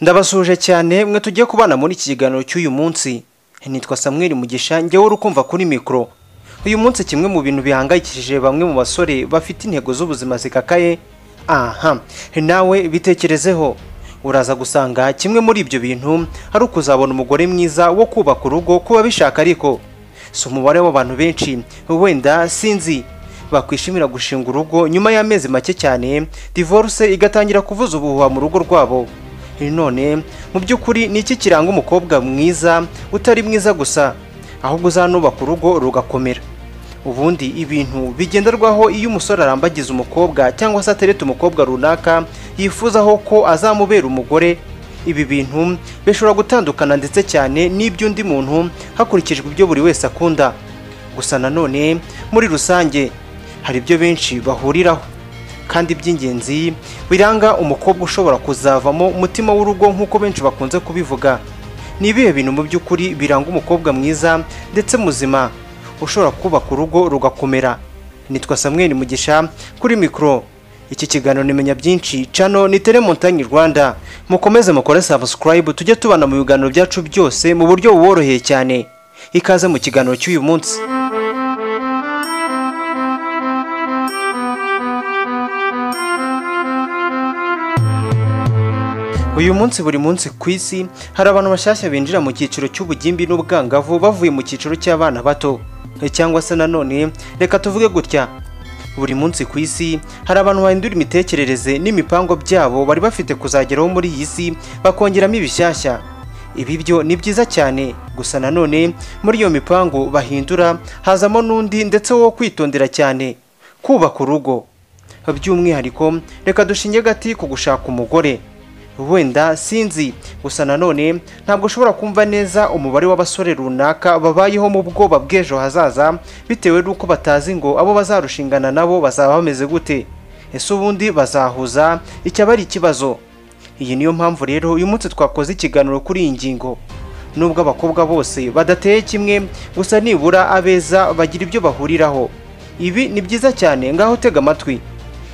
ndabasuhuje cyane mwe tugiye kubana muri iki kiganiro cy'uyu munsi. Nitwa Samuel Mugisha njyewe uri kumva kuri mikoro uyu munsi kimwe mu bintu bihangayikishije bamwe mu basore bafite intego z'ubuzima zikakaye. Aha nawe bitekerezeho. Uraza gusanga kimwe muri ibyo bintu ari ukuzabona umugore mwiza wo kubaka urugo kuba bishaka ariko. Si umubare w'abantu benshi. Wenda sinzi bakwishimira gushinga urugo nyuma y'amezi make cyane. Divorce igatangira kuvuza ubuhuha mu rugo rwabo. None. Mu by'ukuri ni iki kiranga umukobwa mwiza utari mwiza gusa? Ahubwo uzanubaka urugo rugakomera. Ubundi ibintu bigenderwaho iyo umusore arambagiza umukobwa cyangwa se atereta umukobwa runaka yifuzaho ko azamubera umugore. Ibi bintu bishobora gutandukana ndetse cyane n'iby'undi muntu hakurikijwe ibyo buri wese akunda. Gusa nanone muri rusange hari ibyo benshi bahuriraho. Kandi iby'ingenzi biranga umukobwa ushobora kuzavamo umutima w'urugo nk'uko benshi bakunze kubivuga. Ni ibihe bintu mu by'ukuri biranga umukobwa mwiza ndetse muzima? Ushobora kubaka urugo rugakomera. Nitwa Samuel Mugisha kuri mikoro iki kiganiro nimenya byinshi. Cano ni telemontagne rwanda. Mukomeze mukore subscribe tujye tubana mu biganiro byacu byose mu buryo buboroheye cyane. Ikaze mu kiganiro cy'uyu munsi. Uyu munsi buri munsi ku isi hari abantu bashyashya binjira mu cyiciro cy'ubugimbi n'ubwangavu bavuye mu cyiciro cy'abana bato. Cyangwa se nanone reka tuvuge gutya. Buri munsi ku isi hari abantu bahindura imitekerereze n'imipango byabo bari bafite kuzageraho muri iyi si bakongeramo ibishyashya. Ibi byo ni byiza cyane. Gusa nanone muri iyo mipango bahindura hazamo n'undi ndetse wo kwitondera cyane. Kubaka urugo. By'umwihariko reka dushinge gati ku gushaka umugore. Wenda sinzi. Gusa nanone ntabwo ushobora kumva neza umubare w'abasore runaka babayeho mu bwoba bw'ejo hazaza bitewe n'uko batazi ngo abo bazarushingana nabo bazaba bameze gute. Ese ubundi bazahuza? Icyaba ari ikibazo. Iyi niyo mpamvu rero uyu munsi twakoze ikiganiro kuri iyi ngingo. Nubwo abakobwa bose badateye kimwe gusa nibura abeza bagira ibyo bahuriraho. Ibi ni byiza cyane ngaho tega amatwi.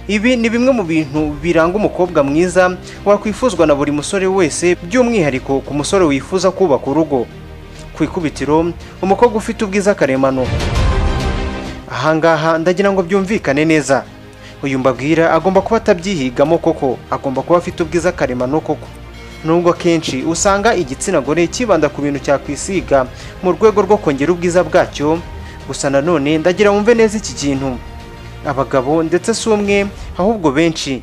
Ibi ni bimwe mu bintu biranga umukobwa mwiza wakwifuzwa na buri musore wese by'umwihariko ku musore wifuza kubaka urugo. Ku ikubitiro umukobwa ufite ubwiza karemano. Ahangaha ndagira ngo byumvikane neza. Uyu mbabwira agomba kuba atabyihigamo koko agomba kuba afite ubwiza karemano koko. Nubwo akenshi usanga igitsina gore kibanda ku bintu cyakwisiga mu rwego rwo kongera ubwiza bwacyo gusa nanone ndagira wumve neza iki kintu. Abagabo ndetse si umwe ahubwo benshi.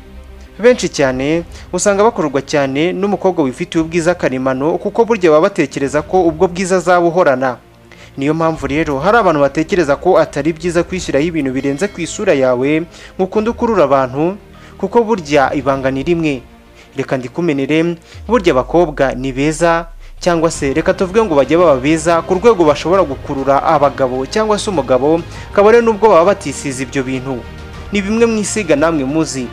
Benshi cyane usanga bakururwa cyane n'umukobwa wifitiye ubwiza karemano kuko burya baba batekereza ko ubwo bwiza azaba uhorana. Niyo mpamvu rero hari abantu batekereza ko atari byiza kwishyiraho ibintu birenze ku isura yawe ngo ukunde ukurura abantu kuko burya ibanga ni rimwe. Reka ndikumenere burya abakobwa ni beza cyangwa se reka tuvuge ngo bajye baba beza ku rwego bashobora gukurura abagabo cyangwa se umugabo kabone n'ubwo baba batisize ibyo bintu. Ni bimwe mwisiga namwe muzi.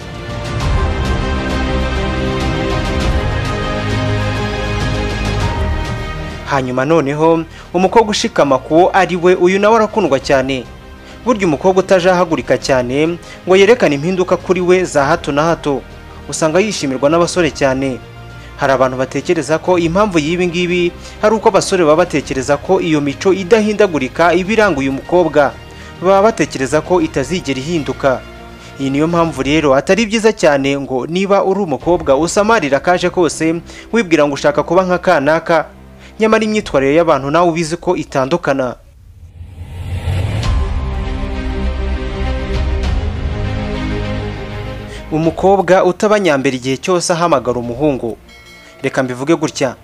Hanyuma noneho umukobwa ushikama kuwo ari we uyu nawe arakundwa cyane. Burya umukobwa utajahagurika cyane ngo yerekane impinduka kuri we za hato na hato. Usanga yishimirwa n'abasore cyane. Hari abantu batekereza ko impamvu y'ibi ngibi hari uko abasore baba batekereza ko iyo mico idahindagurika iba iranga uyu mukobwa. Baba batekereza ko itazigera ihinduka. Iyi niyo mpamvu rero atari byiza cyane ngo niba uri umukobwa usamarira akaje kose wibwira ngo ushaka kuba nka kanaka. Nyamara imyitwarire y'abantu nawe ubizi ko itandukana. Umukobwa utaba nyambere igihe cyose ahamagara umuhungu. Reka mbivuge gutya.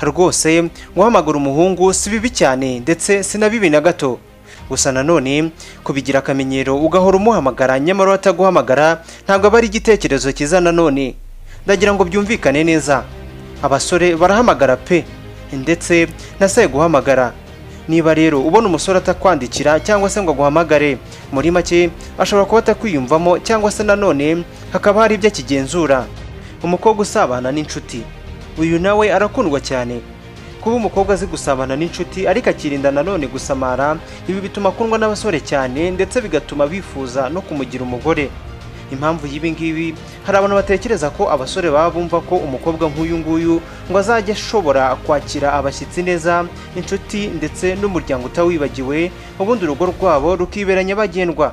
Rwose guhamagara umuhungu si bibi cyane ndetse si na bibi na gato. Gusa nanone kubigira akamenyero ugahora umuhamagara nyamara ataguhamagara ntabwo aba ari igitekerezo cyiza nanone ndagira ngo byumvikane neza. Abasore barahamagara pe. Ndetse nasaye guhamagara. Niba rero ubona umusore atakwandikira cyangwa se ngo aguhamagare muri make ashobora kuba atakwiyumvamo cyangwa se nanone hakaba hari ibyo akigenzura. Umukobwa usabana n'inshuti. Uyu nawe arakundwa cyane. Kuba umukobwa azi gusabana n'inshuti ariko akirinda nanone gusamara ibi bituma akundwa n'abasore cyane ndetse bigatuma bifuza no kumugira umugore. Impamvu y'ibi ngibi hari abantu batekereza ko abasore baba bumva ko umukobwa nk'uyu nguyu ngo azajya ashobora kwakira abashyitsi neza inshuti ndetse n'umuryango utawibagiwe ubundi urugo rwabo rukibera nyabagendwa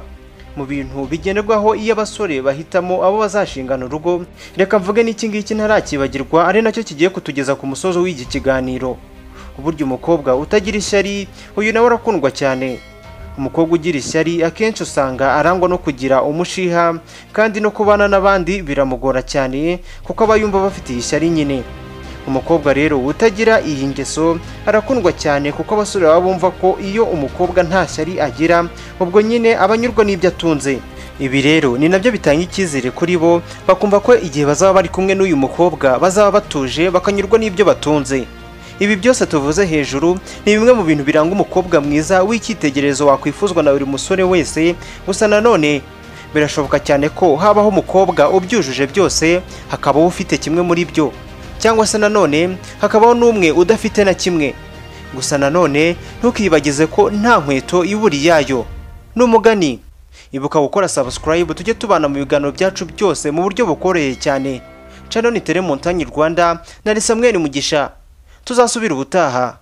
mu bintu bigenderwaho iyo abasore bahitamo abo bazashingana urugo reka mvuge n'iki ngiki ntarakibagirwa ari na cyo kigiye kutugeza ku musozi w'iki kiganiro. Uburyo umukobwa utagira ishyari uyu nawe arakundwa cyane. Umukobwa ugira ishyari akenshi usanga arangwa no kugira umushiha kandi no kubana n'abandi biramugora cyane kuko aba yumva bafitiye ishyari nyine. Umukobwa rero utagira iyi ngeso arakundwa cyane kuko abasore baba bumva ko iyo umukobwa nta shyari agira ubwo nyine aba anyurwa n'ibyo atunze. Ibi rero ni na byo bitanga icyizere kuri bo bakumva ko igihe bazaba bari kumwe n'uyu mukobwa bazaba batuje bakanyurwa n'ibyo batunze. Ibi byose tuvuze hejuru ni bimwe mu bintu biranga umukobwa mwiza w'icyitegererezo wakwifuzwa na buri musore wese gusa nanone birashoboka cyane ko habaho umukobwa ubyujuje byose hakabaho ufite kimwe muri byo. Cyangwa se nanone hakabaho n'umwe udafite na kimwe. Gusa nanone ntukibagize ko nta nkweto ibura iyayo ni umugani. Ibuka gukora subscribe tujye tubana mu biganiro byacu byose mu buryo bukoreye cyane. Channel ni Montagne Rwanda na Samuel Mugisha. Tuzasubira ubutaha.